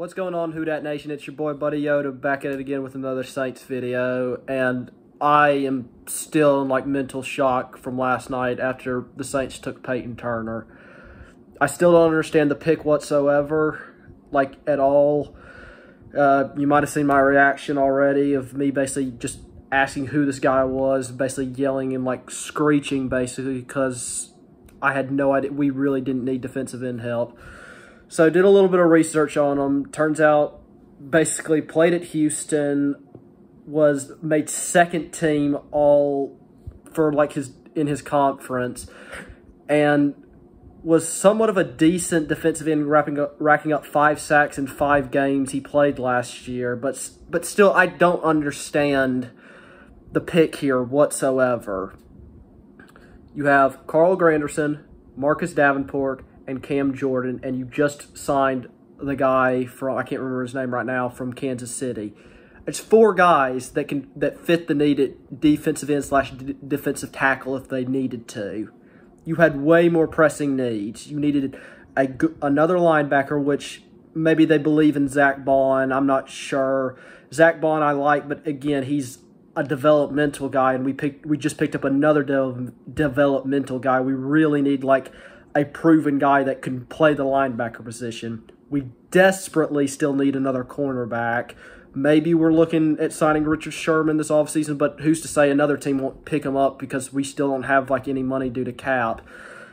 What's going on, Who Nation? It's your boy Buddy Yoda back at it again with another Saints video, and I am still in like mental shock from last night after the Saints took Payton Turner. I still don't understand the pick whatsoever, like at all. Uh, you might have seen my reaction already of me basically just asking who this guy was, basically yelling and like screeching basically because I had no idea. We really didn't need defensive end help. So did a little bit of research on him. Turns out, basically played at Houston, was made second team all for like his in his conference, and was somewhat of a decent defensive end, wrapping up, racking up five sacks in five games he played last year. But but still, I don't understand the pick here whatsoever. You have Carl Granderson, Marcus Davenport, and Cam Jordan, and you just signed the guy from I can't remember his name right now from Kansas City. It's four guys that can that fit the needed defensive end slash defensive tackle if they needed to. You had way more pressing needs. You needed a another linebacker, which maybe they believe in Zack Baun. I'm not sure. Zach Baun I like, but again, he's a developmental guy, and we picked we just picked up another de developmental guy. We really need like a proven guy that can play the linebacker position. We desperately still need another cornerback. Maybe we're looking at signing Richard Sherman this offseason, but who's to say another team won't pick him up because we still don't have like any money due to cap.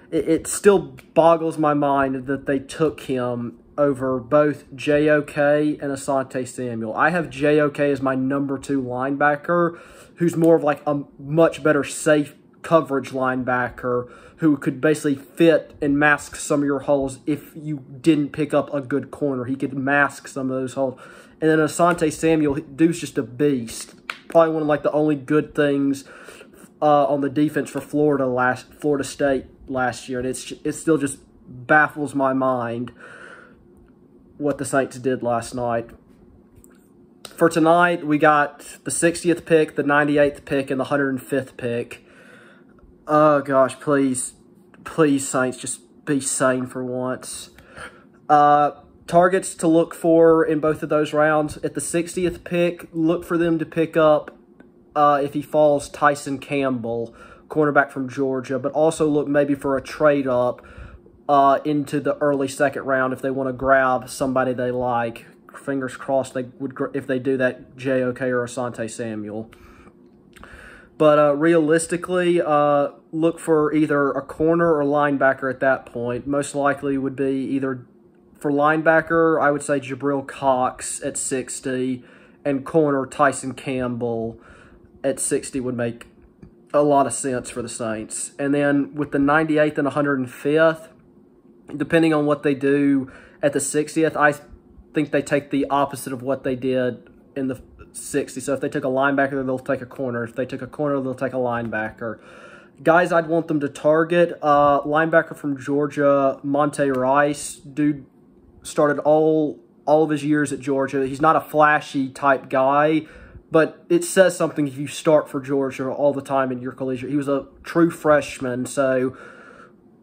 It, it still boggles my mind that they took him over both JOK and Asante Samuel. I have JOK as my number two linebacker, who's more of like a much better safe coverage linebacker who could basically fit and mask some of your holes if you didn't pick up a good corner. He could mask some of those holes. And then Asante Samuel, dude's just a beast. Probably one of like the only good things uh, on the defense for Florida last Florida State last year, and it's it still just baffles my mind what the Saints did last night. For tonight, we got the 60th pick, the 98th pick, and the 105th pick. Oh gosh, please, please, Saints, just be sane for once. Uh, targets to look for in both of those rounds. At the 60th pick, look for them to pick up, uh, if he falls, Tyson Campbell, cornerback from Georgia, but also look maybe for a trade up uh, into the early second round if they want to grab somebody they like. Fingers crossed they would if they do that, JOK or Asante Samuel. But uh, realistically, uh, look for either a corner or linebacker at that point. Most likely would be either for linebacker, I would say Jabril Cox at 60, and corner Tyson Campbell at 60 would make a lot of sense for the Saints. And then with the 98th and 105th, depending on what they do at the 60th, I think they take the opposite of what they did in the 60. So if they took a linebacker, they'll take a corner. If they took a corner, they'll take a linebacker. Guys, I'd want them to target. Uh, linebacker from Georgia, Monty Rice. Dude started all all of his years at Georgia. He's not a flashy type guy, but it says something if you start for Georgia all the time in your collegiate. He was a true freshman, so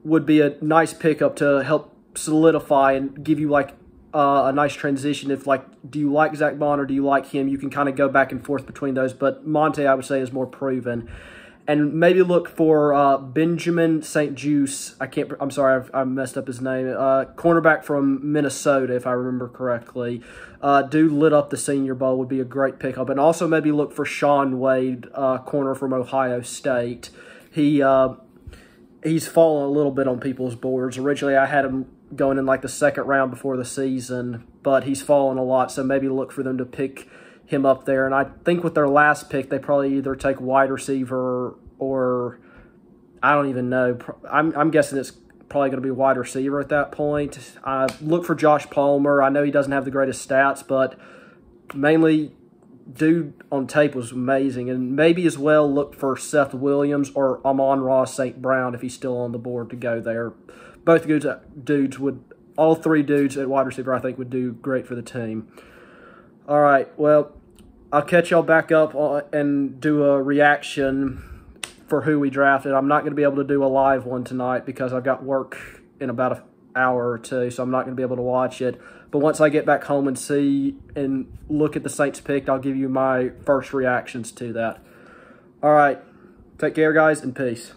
would be a nice pickup to help solidify and give you like uh, a nice transition. If like, do you like Zach Baun or do you like him? You can kind of go back and forth between those. But Monty, I would say, is more proven. And maybe look for uh, Benjamin St. Juice. I can't. I'm sorry, I've, I messed up his name. Uh, cornerback from Minnesota, if I remember correctly. Uh, lit up the Senior Bowl would be a great pickup. And also maybe look for Shaun Wade, uh, corner from Ohio State. He uh, he's fallen a little bit on people's boards. Originally, I had him going in like the second round before the season, but he's fallen a lot, so maybe look for them to pick him up there. And I think with their last pick, they probably either take wide receiver or I don't even know. I'm, I'm guessing it's probably going to be wide receiver at that point. I look for Josh Palmer. I know he doesn't have the greatest stats, but mainly dude on tape was amazing. And maybe as well look for Seth Williams or Amon-Ra St. Brown if he's still on the board to go there both dudes, uh, dudes would, all three dudes at wide receiver, I think, would do great for the team. All right, well, I'll catch y'all back up and do a reaction for who we drafted. I'm not going to be able to do a live one tonight because I've got work in about a hour or two, so I'm not going to be able to watch it. But once I get back home and see and look at the Saints picked, I'll give you my first reactions to that. All right. Take care, guys, and peace.